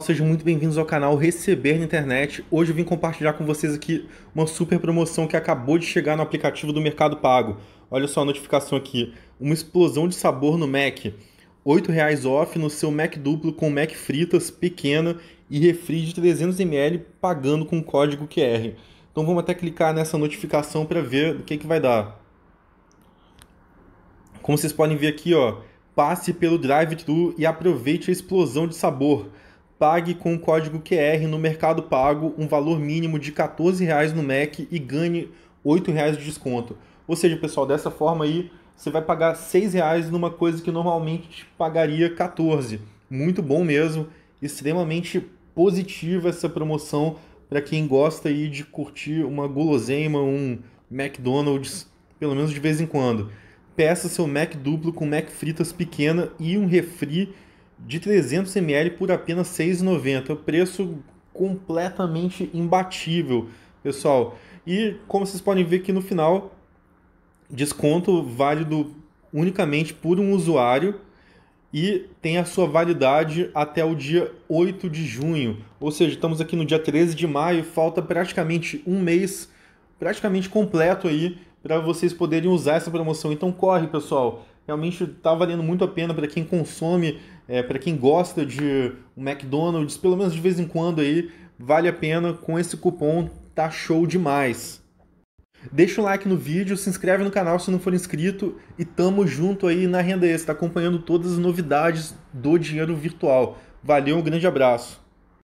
Sejam muito bem-vindos ao canal Receber na Internet. Hoje eu vim compartilhar com vocês aqui uma super promoção que acabou de chegar no aplicativo do Mercado Pago. Olha só a notificação aqui. Uma explosão de sabor no Mac. R$ 8,00 off no seu Mac duplo com Mac fritas pequena e refri de 300ml pagando com código QR. Então vamos até clicar nessa notificação para ver o que, que vai dar. Como vocês podem ver aqui, ó, passe pelo drive-thru e aproveite a explosão de sabor pague com o código QR no Mercado Pago um valor mínimo de R$ 14,00 no Mac e ganhe R$ 8,00 de desconto. Ou seja, pessoal, dessa forma aí você vai pagar R$ 6,00 numa coisa que normalmente pagaria 14. Muito bom mesmo, extremamente positiva essa promoção para quem gosta aí de curtir uma guloseima, um McDonald's, pelo menos de vez em quando. Peça seu Mac duplo com Mac fritas pequena e um refri de 300 ml por apenas R$ 6,90. Preço completamente imbatível, pessoal. E como vocês podem ver aqui no final, desconto válido unicamente por um usuário e tem a sua validade até o dia 8 de junho. Ou seja, estamos aqui no dia 13 de maio, falta praticamente um mês, praticamente completo aí, para vocês poderem usar essa promoção. Então corre, pessoal realmente está valendo muito a pena para quem consome, é, para quem gosta de um McDonald's, pelo menos de vez em quando aí, vale a pena com esse cupom, tá show demais. Deixa um like no vídeo, se inscreve no canal se não for inscrito e tamo junto aí na Renda Extra, acompanhando todas as novidades do dinheiro virtual. Valeu, um grande abraço.